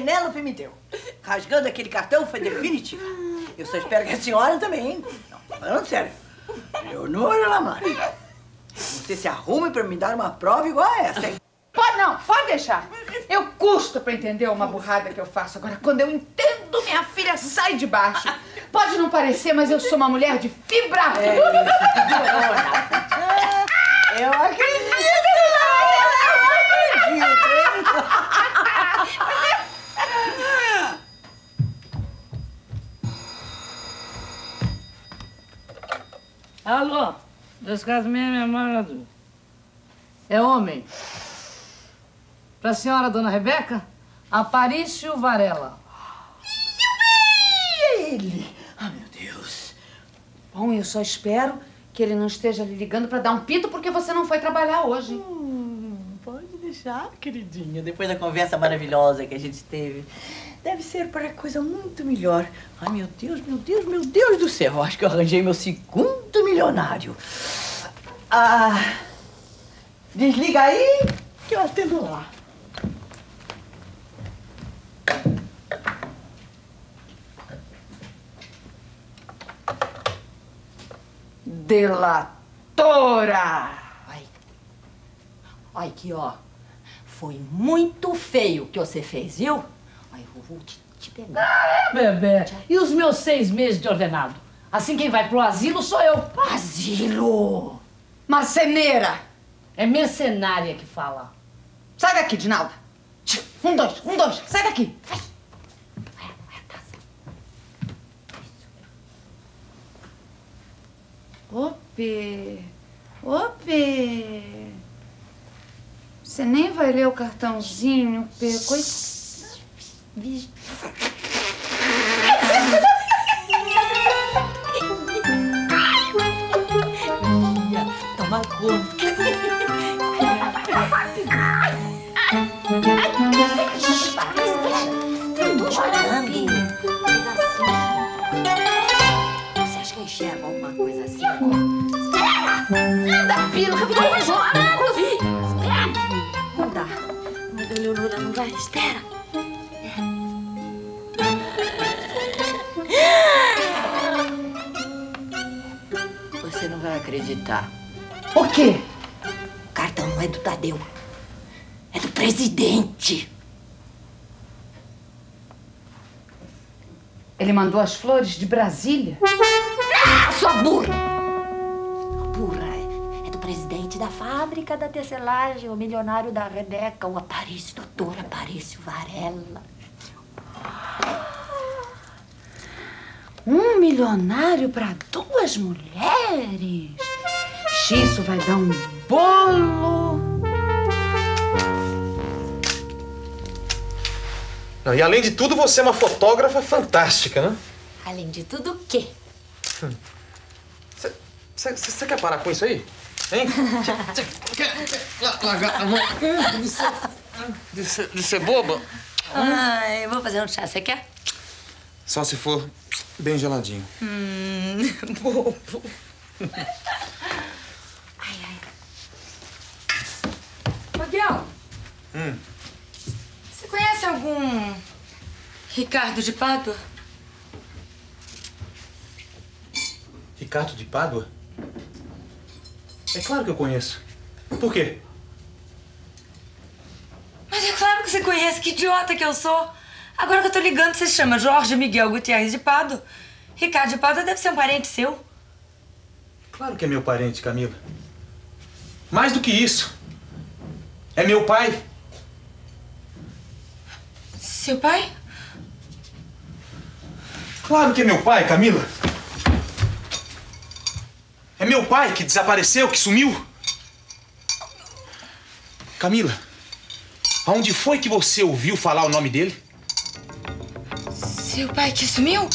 Penélope me deu. Rasgando aquele cartão foi definitivo. Eu só espero que a senhora também, hein? Não, falando sério. Leonora Lamari. Você se arrume pra me dar uma prova igual a essa, hein? Pode não, pode deixar. Eu custo pra entender uma burrada que eu faço. Agora, quando eu entendo, minha filha sai de baixo. Pode não parecer, mas eu sou uma mulher de fibra. É, eu acredito, Alô, dois mesmo, é amado. É homem. Pra senhora, dona Rebeca, Aparício Varela. Ele! Ah, meu Deus. Bom, eu só espero que ele não esteja lhe ligando pra dar um pito porque você não foi trabalhar hoje. Hum, deixar, queridinha. Depois da conversa maravilhosa que a gente teve. Deve ser para coisa muito melhor. Ai, meu Deus, meu Deus, meu Deus do céu. Acho que eu arranjei meu segundo milionário. Ah, desliga aí que eu atendo lá. Delatora! Ai. Ai, aqui, ó. Foi muito feio o que você fez, viu? Ai, eu vou te, te pegar. Ah, é, bebê. E os meus seis meses de ordenado? Assim quem vai pro asilo sou eu. Asilo! Marceneira! É mercenária que fala. Sai daqui, Dinalda. Um, dois, um, dois. Sai daqui. Vai. Ope. Ope. Você nem vai ler o cartãozinho, Pê. Coitado. Toma. Você acha que eu enxergo alguma coisa assim? Anda, Pino, que Leonora não vai. Espera. Você não vai acreditar. O quê? O cartão não é do Tadeu. É do presidente. Ele mandou as flores de Brasília? Ah, sua burra! Burra, fábrica da tecelagem, o milionário da Rebeca, o Aparício, doutor Aparício Varela. Um milionário para duas mulheres? Isso vai dar um bolo. Não, e além de tudo, você é uma fotógrafa fantástica, né? Além de tudo, o quê? Você quer parar com isso aí? Hein? Largar a mão de ser, de ser, boba? Ai, eu vou fazer um chá, você quer? Só se for bem geladinho. Hum, bobo. Miguel, Hum. você conhece algum Ricardo de Pádua? Ricardo de Pádua? É claro que eu conheço. Por quê? Mas é claro que você conhece, que idiota que eu sou. Agora que eu tô ligando, você se chama Jorge Miguel Gutierrez de Pado. Ricardo de Pado deve ser um parente seu. Claro que é meu parente, Camila. Mais do que isso. É meu pai. Seu pai? Claro que é meu pai, Camila. Meu pai que desapareceu, que sumiu. Camila, aonde foi que você ouviu falar o nome dele? Seu pai que sumiu?